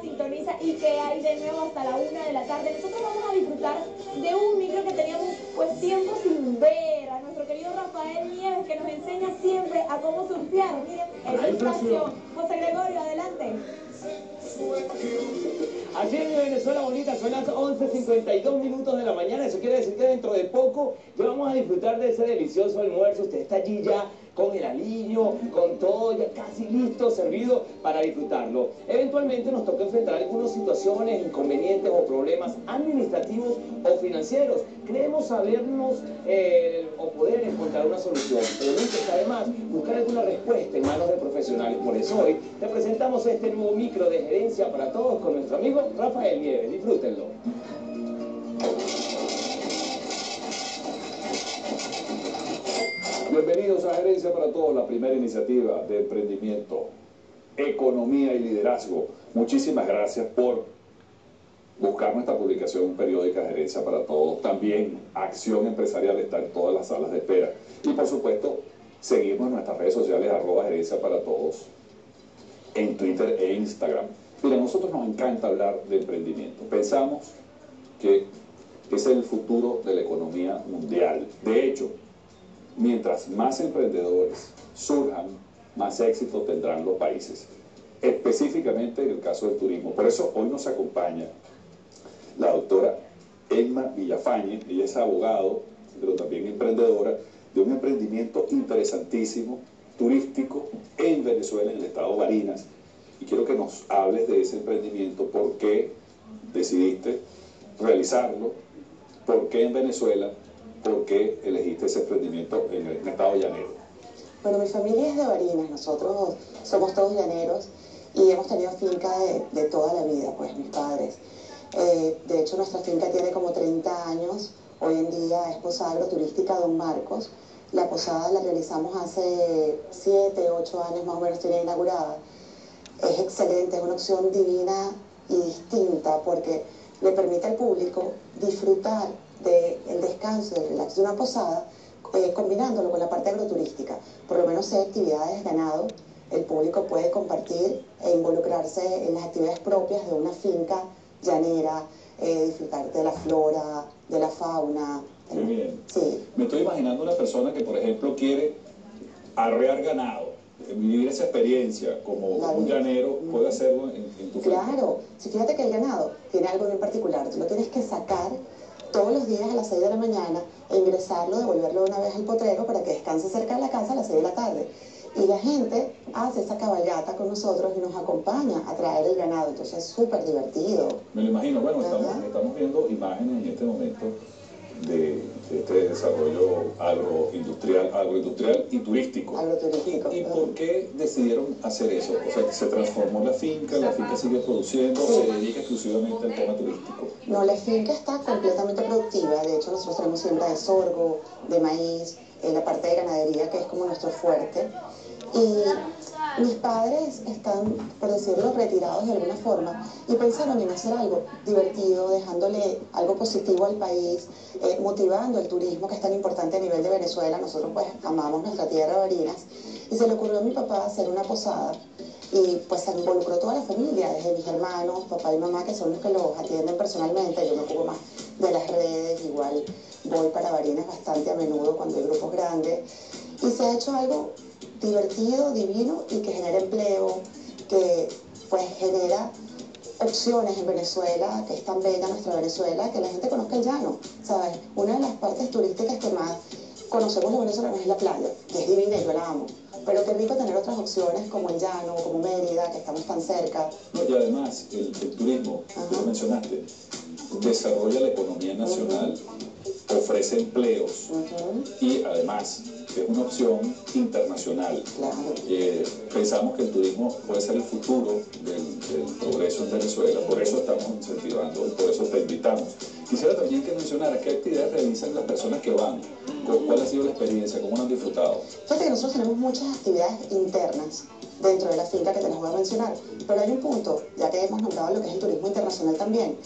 sintoniza y que hay de nuevo hasta la una de la tarde. Nosotros vamos a disfrutar de un micro que teníamos pues tiempo sin ver. A nuestro querido Rafael Nieves que nos enseña siempre a cómo surfear. Miren, esa inflación. José Gregorio, adelante. Así es mi Venezuela bonita, son las 11.52 minutos de la mañana, eso quiere decir que dentro de poco ya vamos a disfrutar de ese delicioso almuerzo, usted está allí ya con el aliño, con todo ya casi listo, servido para disfrutarlo. Eventualmente nos toca enfrentar algunas situaciones, inconvenientes o problemas administrativos o financieros. Creemos sabernos eh, o poder encontrar una solución, pero nunca está buscar alguna respuesta en manos de profesionales. Por eso hoy te presentamos este nuevo micro de gerencia para todos con nuestro amigo Rafael Nieves. Disfrútenlo. Bienvenidos a Gerencia para Todos, la primera iniciativa de emprendimiento, economía y liderazgo. Muchísimas gracias por buscar nuestra publicación periódica Gerencia para Todos. También Acción Empresarial está en todas las salas de espera. Y por supuesto, seguimos en nuestras redes sociales arroba Gerencia para Todos, en Twitter e Instagram. Mira, a nosotros nos encanta hablar de emprendimiento. Pensamos que es el futuro de la economía mundial. De hecho, mientras más emprendedores surjan, más éxito tendrán los países, específicamente en el caso del turismo. Por eso hoy nos acompaña la doctora Emma Villafañe, ella es abogado, pero también emprendedora, de un emprendimiento interesantísimo, turístico, en Venezuela, en el estado Barinas. Y quiero que nos hables de ese emprendimiento, por qué decidiste realizarlo, por qué en Venezuela ¿por qué elegiste ese emprendimiento en el estado llanero? Bueno, mi familia es de Barinas, nosotros somos todos llaneros y hemos tenido finca de, toda la vida, pues mis padres. Eh, de hecho, nuestra finca tiene como 30 años, hoy en día es Posada Agroturística Don Marcos. La posada la realizamos hace 7, 8 años más o menos, tiene inaugurada. Es excelente, es una opción divina y distinta porque le permite al público disfrutar del descanso, del relax de una posada, eh, combinándolo con la parte agroturística. Por lo menos hay actividades ganado, el público puede compartir e involucrarse en las actividades propias de una finca llanera, eh, disfrutar de la flora, de la fauna. Muy bien. Sí. Me estoy imaginando una persona que, por ejemplo, quiere arrear ganado, vivir esa experiencia como, un llanero, puede hacerlo en, en tu. Claro, si fíjate que el ganado tiene algo en particular, tú lo tienes que sacar todos los días a las 6 de la mañana e ingresarlo, devolverlo una vez al potrero para que descanse cerca de la casa a las 6 de la tarde. Y la gente hace esa caballata con nosotros y nos acompaña a traer el ganado. Entonces es súper divertido. Me lo imagino. Bueno, estamos, estamos viendo imágenes en este momento de este desarrollo agroindustrial, agroindustrial y turístico. ¿Y, por qué decidieron hacer eso? O sea, se transformó la finca, la finca sigue produciendo, se dedica exclusivamente al tema turístico. No, la finca está completamente productiva. De hecho, nosotros tenemos siembra de sorgo, de maíz, en la parte de ganadería, que es como nuestro fuerte. Y mis padres están, por decirlo, retirados de alguna forma y pensaron en hacer algo divertido, dejándole algo positivo al país, eh, motivando el turismo que es tan importante a nivel de Venezuela. Nosotros pues amamos nuestra tierra Barinas y se le ocurrió a mi papá hacer una posada y pues se involucró toda la familia, desde mis hermanos, papá y mamá, que son los que los atienden personalmente, yo me ocupo más de las redes, igual voy para Barinas bastante a menudo cuando hay grupos grandes y se ha hecho algo divertido, divino y que genera empleo, que pues genera opciones en Venezuela, que es tan bella nuestra Venezuela, que la gente conozca el llano, ¿sabes? Una de las partes turísticas que más conocemos de Venezuela es la playa, que es divina y yo la amo. Pero qué rico tener otras opciones como el llano, como Mérida, que estamos tan cerca. y además, el, turismo, tú lo mencionaste, desarrolla la economía nacional, ofrece empleos y además es una opción internacional. Eh, pensamos que el turismo puede ser el futuro del, progreso en Venezuela, por eso estamos incentivando y por eso te invitamos. Quisiera también que mencionara qué actividades realizan las personas que van, cuál ha sido la experiencia, cómo han disfrutado. Fíjate que nosotros tenemos muchas actividades internas dentro de la finca que te las voy a mencionar, pero hay un punto, ya que hemos nombrado lo que es el turismo internacional también,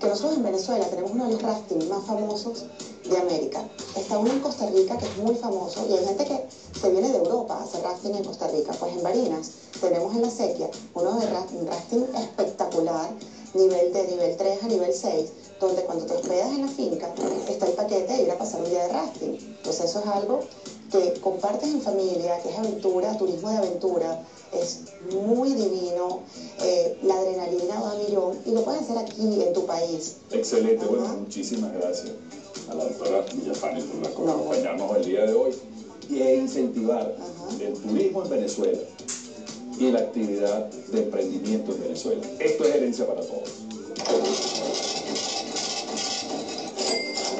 que nosotros en Venezuela tenemos uno de los raftings más famosos de América. Está uno en Costa Rica que es muy famoso y hay gente que se viene de Europa a hacer rafting en Costa Rica. Pues en Barinas tenemos en la sequía uno de un rafting espectacular nivel de nivel 3 a nivel 6, donde cuando te hospedas en la finca está el paquete de ir a pasar un día de rafting. Entonces eso es algo que compartes en familia, que es aventura, turismo de aventura, es muy divino, eh, la adrenalina va a millón y lo puedes hacer aquí en tu país. Excelente, bueno, Ajá. muchísimas gracias a la doctora Villafani por No. acompañarnos el día de hoy y e incentivar Ajá. el turismo en Venezuela y la actividad de emprendimiento en Venezuela. Esto es herencia para todos.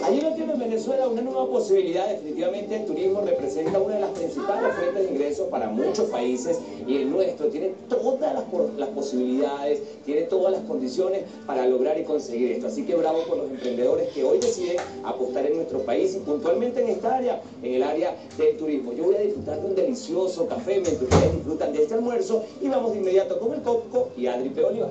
Allí lo tiene en Venezuela una nueva posibilidad. Definitivamente el turismo representa una de las principales fuentes de ingresos para muchos países y el nuestro tiene todas las, posibilidades, tiene todas las condiciones para lograr y conseguir esto. Así que bravo por los emprendedores que hoy deciden apostar en nuestro país y puntualmente en esta área, en el área del turismo. Yo voy a disfrutar de un delicioso café mientras ustedes disfrutan de este almuerzo y vamos de inmediato con el Coco y Adri Peolio.